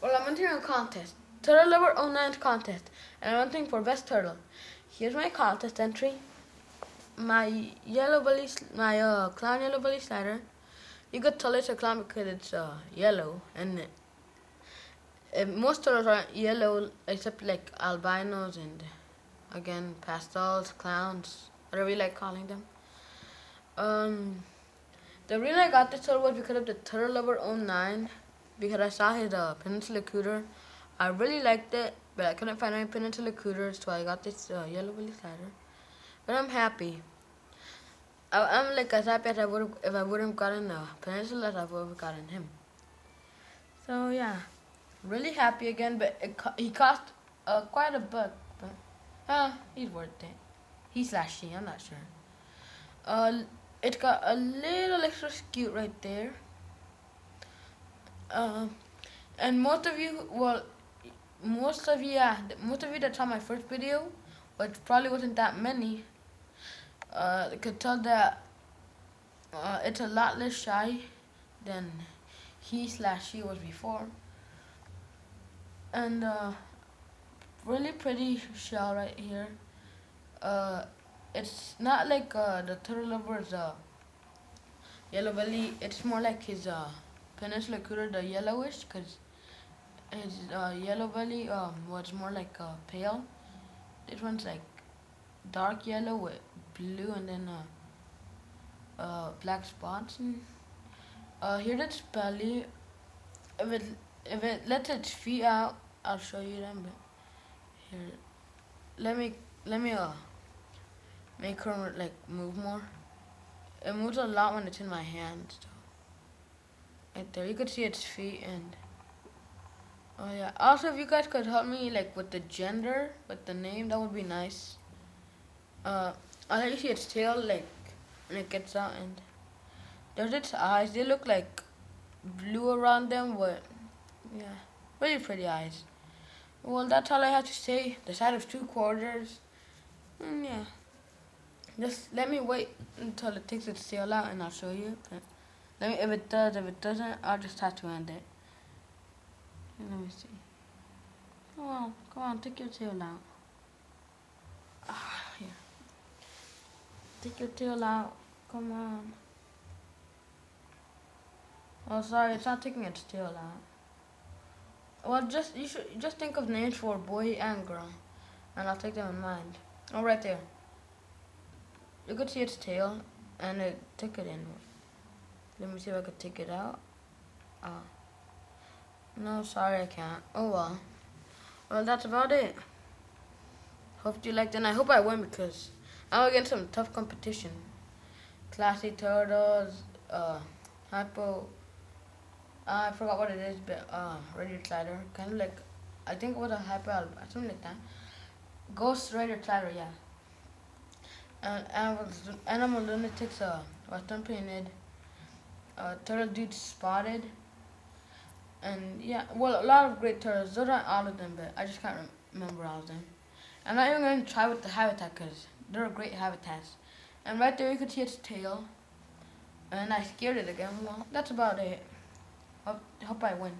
Well, I'm entering a contest. Turtlelover 09 contest. And I'm entering for best turtle. Here's my contest entry. My yellow belly, my uh, clown yellow belly slider. You could tell it's a clown because it's uh, yellow. And most turtles are yellow except like albinos and again pastels, clowns, whatever you like calling them. Um, the reason I got this turtle was because of the Turtlelover 09 because I saw his uh, Peninsula Cooter. I really liked it, but I couldn't find any Peninsula Cooters, so I got this uh, yellow belly slider. But I'm happy. I, am like as happy as I would if I wouldn't gotten the Peninsula as I would have gotten him. So yeah, really happy again. But it, he cost uh, quite a buck, but uh, he's worth it. He's slashy. I'm not sure. Uh, it's got a little extra scute right there. Uh, and most of you, well, most of you, yeah, most of you that saw my first video, which probably wasn't that many, uh, could tell that uh, it's a lot less shy than he slash she was before. And uh, really pretty shell right here. Uh, it's not like uh, the turtle lover's uh, yellow belly. It's more like his uh, Peninsula Cooter, the yellowish, because his uh, yellow belly um, was more like uh, pale. This one's like dark yellow with blue and then uh, uh, black spots. And, uh, here's its belly. If it if it lets its feet out, I'll show you them. But here, let me let me uh make her like move more. It moves a lot when it's in my hand. So. Right there, you could see its feet and. Oh yeah. Also, if you guys could help me like with the gender, with the name, that would be nice. Uh, I like see its tail like when it gets out and there's its eyes. They look like blue around them, but yeah, really pretty eyes. Well, that's all I have to say. The side of two quarters. Mm, yeah. Just let me wait until it takes its tail out and I'll show you. Let me, if it does, if it doesn't, I'll just have to end it. Let me see. Come on, come on, take your tail out. Ah, here. Take your tail out. Come on. Oh, sorry, it's not taking its tail out. Well, just you should just think of names for boy and girl, and I'll take them in mind. Oh, right there. You could see its tail, and it took it in. Let me see if I could take it out. Uh, no, sorry, I can't. Oh well. Well, that's about it. Hope you liked it, and I hope I win because I'm against some tough competition. Classy Turtles, uh, Hypo, uh, I forgot what it is, but, uh, Red-eared Slider, kind of like, I think it was a Hyper, something like that. Ghost Red-eared Slider, yeah. And Animal, Animal Lunatics, uh, Western Painted, uh, Turtle Dude Spotted, and yeah, well, a lot of great turtles. Those aren't all of them, but I just can't remember all of them. I'm not even going to try with the habitat because they're great habitats. And right there you can see its tail. And I scared it again. Well, that's about it. Hope, hope I win.